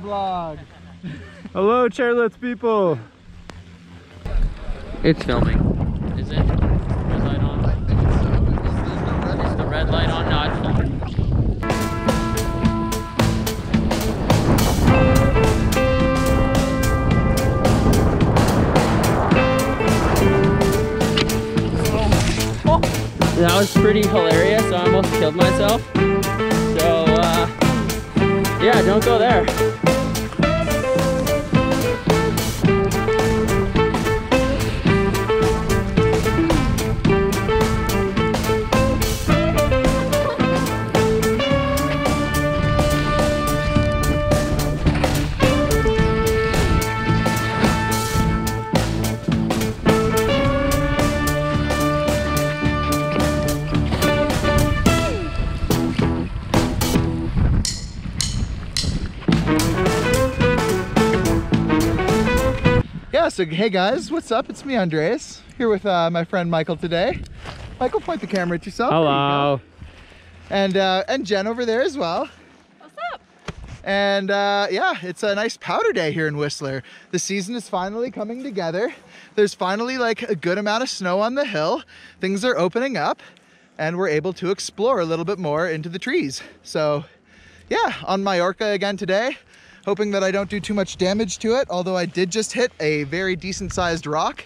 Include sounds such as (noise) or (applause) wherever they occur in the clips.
my vlog. Hello, chairlifts people. It's filming. Is it? Red light on? Is the red light on? No, it's filming. That was pretty hilarious. I almost killed myself. So, uh, yeah, don't go there. Yeah, so hey guys, what's up? It's me, Andreas, here with uh, my friend Michael today. Michael, point the camera at yourself. There you. Hello. And uh, and Jen over there as well. What's up? And uh, yeah, it's a nice powder day here in Whistler. The season is finally coming together. There's finally like a good amount of snow on the hill. Things are opening up, and we're able to explore a little bit more into the trees. So yeah, on my Orca again today. Hoping that I don't do too much damage to it, although I did just hit a very decent sized rock.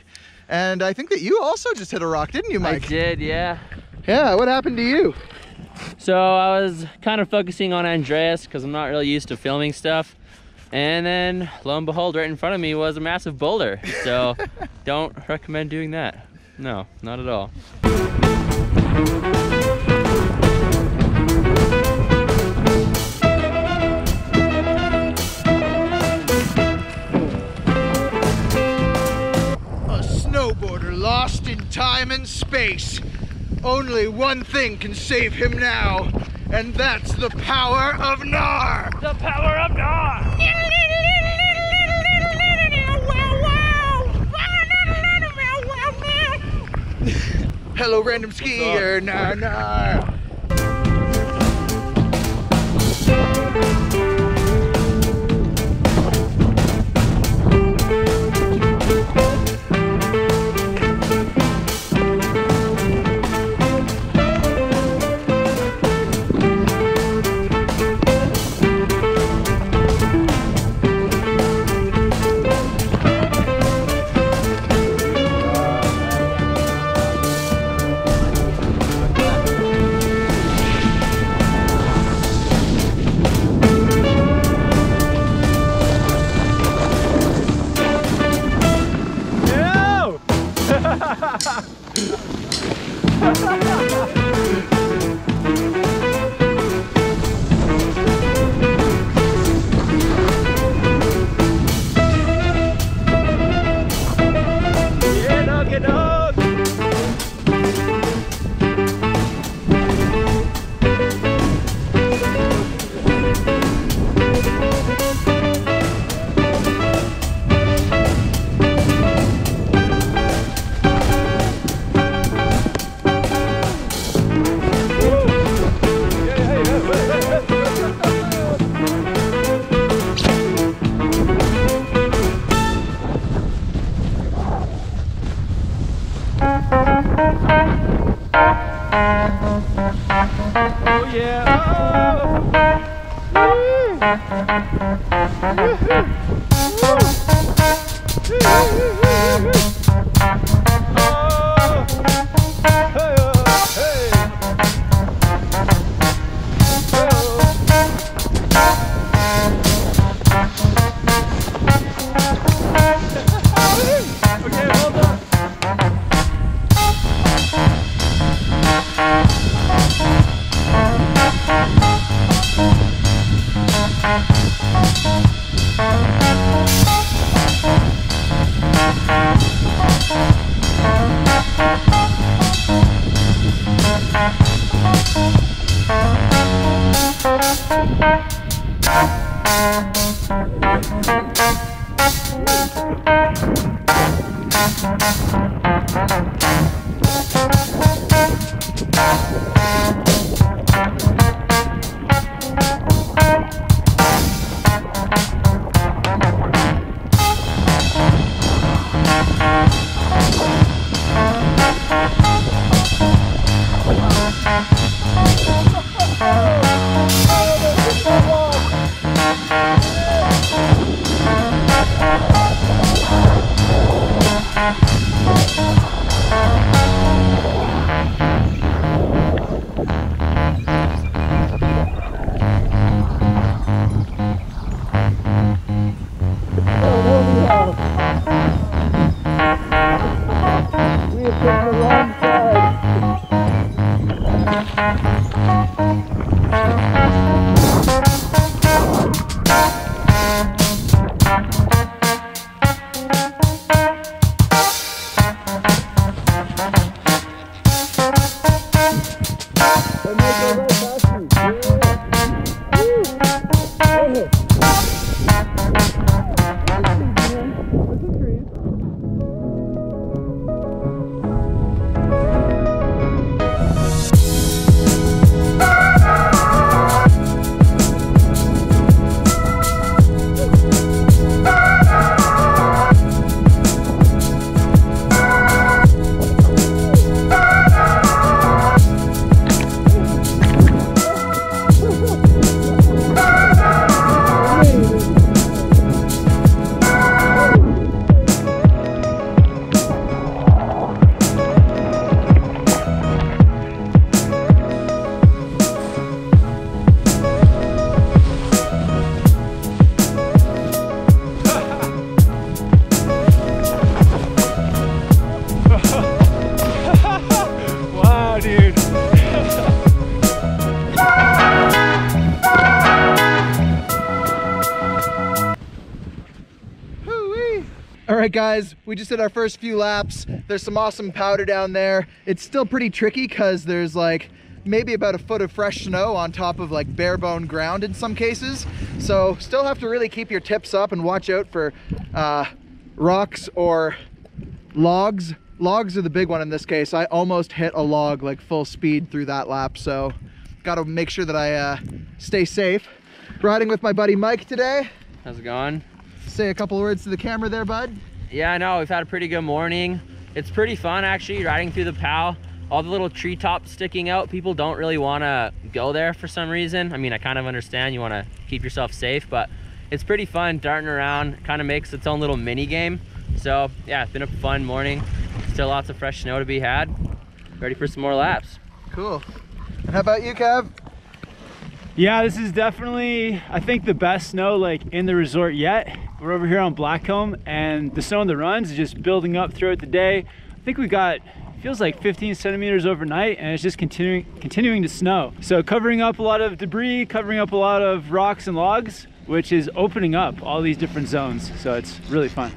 And I think that you also just hit a rock, didn't you, Mike? I did, yeah. Yeah, what happened to you? So I was kind of focusing on Andreas because I'm not really used to filming stuff. And then lo and behold, right in front of me was a massive boulder. So (laughs) don't recommend doing that. No, not at all. Time and space. Only one thing can save him now, and that's the power of Nar! The power of Nar! (laughs) Hello, random skier, Nar Nar! Oh yeah! Okay, Mm-hmm. Right, guys, we just did our first few laps. There's some awesome powder down there. It's still pretty tricky because there's like maybe about a foot of fresh snow on top of like bare bone ground in some cases. So still have to really keep your tips up and watch out for uh, rocks or logs. Logs are the big one in this case. I almost hit a log like full speed through that lap. So got to make sure that I uh, stay safe. Riding with my buddy Mike today. How's it going? Say a couple words to the camera there, bud. Yeah, I know. We've had a pretty good morning. It's pretty fun actually riding through the POW. All the little treetops sticking out. People don't really want to go there for some reason. I mean, I kind of understand you want to keep yourself safe, but it's pretty fun darting around. Kind of makes its own little mini game. So yeah, it's been a fun morning. Still lots of fresh snow to be had. Ready for some more laps. Cool. And how about you, Kev? Yeah, this is definitely, I think, the best snow like in the resort yet. We're over here on Blackcomb and the snow on the runs is just building up throughout the day. I think we got, feels like 15 centimeters overnight and it's just continuing, continuing to snow. So covering up a lot of debris, covering up a lot of rocks and logs, which is opening up all these different zones. So it's really fun.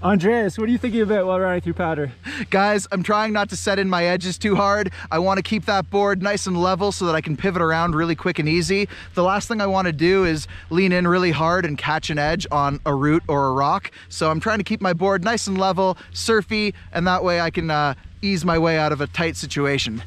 Andreas, what are you thinking about while riding through powder? Guys, I'm trying not to set in my edges too hard. I want to keep that board nice and level so that I can pivot around really quick and easy. The last thing I want to do is lean in really hard and catch an edge on a root or a rock. So I'm trying to keep my board nice and level, surfy, and that way I can uh, ease my way out of a tight situation.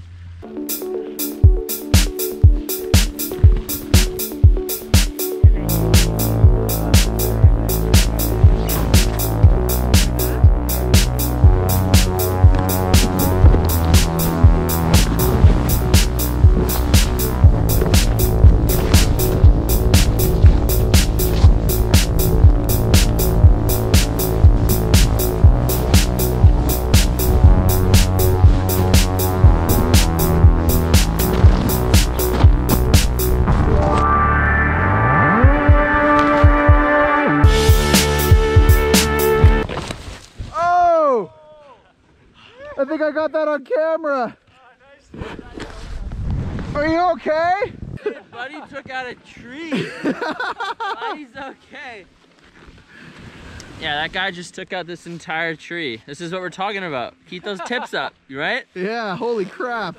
Got that on camera. Are you okay? Buddy took out a tree. (laughs) Buddy's okay. Yeah, that guy just took out this entire tree. This is what we're talking about. Keep those tips up, you right? Yeah, holy crap.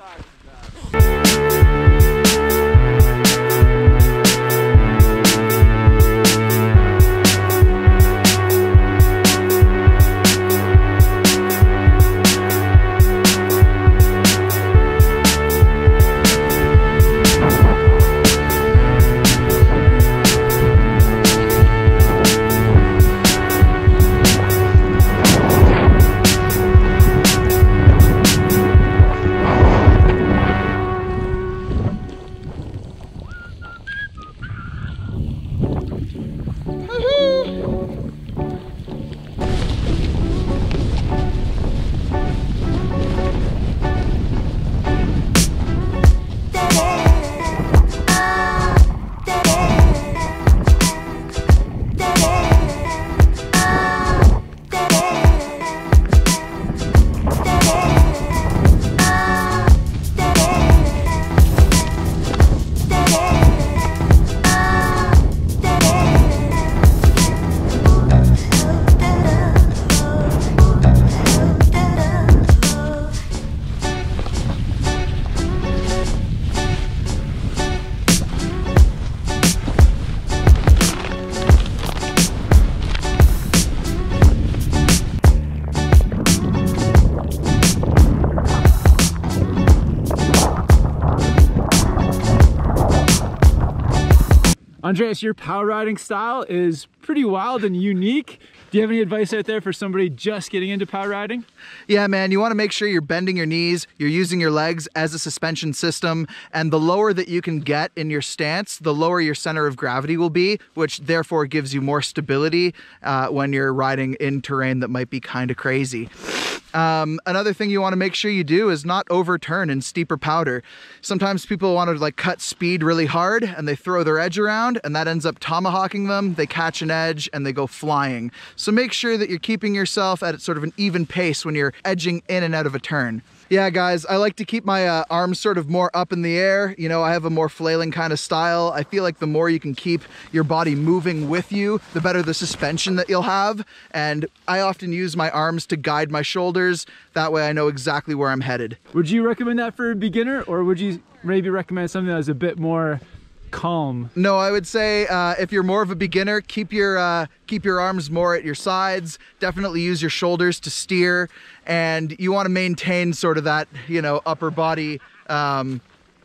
Andreas, your powder riding style is pretty wild and unique. Do you have any advice out there for somebody just getting into powder riding? Yeah, man, you want to make sure you're bending your knees, you're using your legs as a suspension system, and the lower that you can get in your stance, the lower your center of gravity will be, which therefore gives you more stability uh, when you're riding in terrain that might be kind of crazy. Um, another thing you want to make sure you do is not overturn in steeper powder. Sometimes people want to like cut speed really hard and they throw their edge around and that ends up tomahawking them. They catch an edge and they go flying. So make sure that you're keeping yourself at sort of an even pace when you're edging in and out of a turn. Yeah, guys, I like to keep my uh, arms sort of more up in the air. You know, I have a more flailing kind of style. I feel like the more you can keep your body moving with you, the better the suspension that you'll have. And I often use my arms to guide my shoulders. That way I know exactly where I'm headed. Would you recommend that for a beginner or would you maybe recommend something that's a bit more calm. No, I would say uh, if you're more of a beginner, keep your uh, keep your arms more at your sides. Definitely use your shoulders to steer, and you want to maintain sort of that you know upper body um,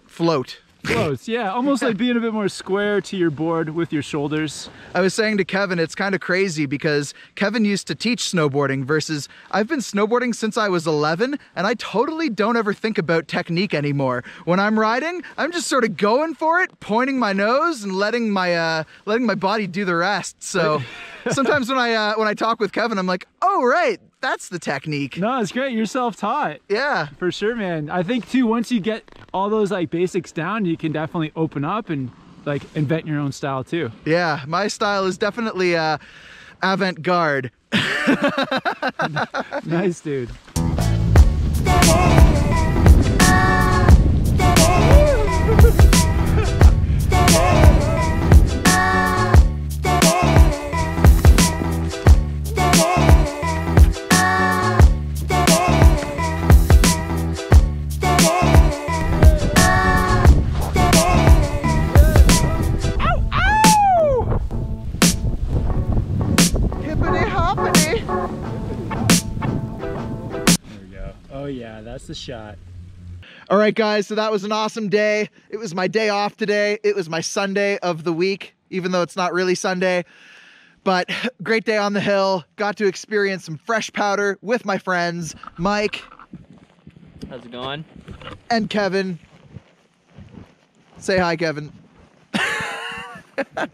float. Close, (laughs) yeah. Almost like being a bit more square to your board with your shoulders. I was saying to Kevin, it's kind of crazy because Kevin used to teach snowboarding versus I've been snowboarding since I was 11 and I totally don't ever think about technique anymore. When I'm riding, I'm just sort of going for it, pointing my nose and letting my uh, letting my body do the rest. So (laughs) sometimes when I uh, when I talk with Kevin, I'm like, oh right, that's the technique. No, it's great. You're self-taught. Yeah. For sure, man. I think too, once you get all those like basics down, you can definitely open up and like invent your own style too. Yeah, my style is definitely uh, avant-garde. (laughs) nice, dude. That's the shot. All right, guys, so that was an awesome day. It was my day off today. It was my Sunday of the week, even though it's not really Sunday. But (laughs) great day on the hill. Got to experience some fresh powder with my friends, Mike. How's it going? And Kevin. Say hi, Kevin. (laughs)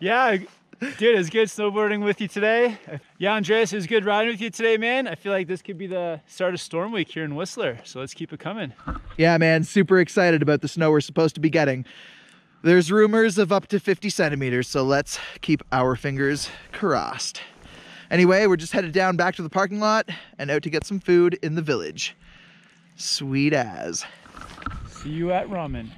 yeah, Dude, it's good snowboarding with you today. Yeah, Andreas, it was good riding with you today, man. I feel like this could be the start of storm week here in Whistler, so let's keep it coming. Yeah, man, super excited about the snow we're supposed to be getting. There's rumors of up to 50 centimeters, so let's keep our fingers crossed. Anyway, we're just headed down back to the parking lot and out to get some food in the village. Sweet as. See you at ramen.